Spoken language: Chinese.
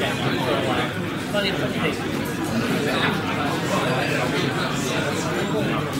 So, well.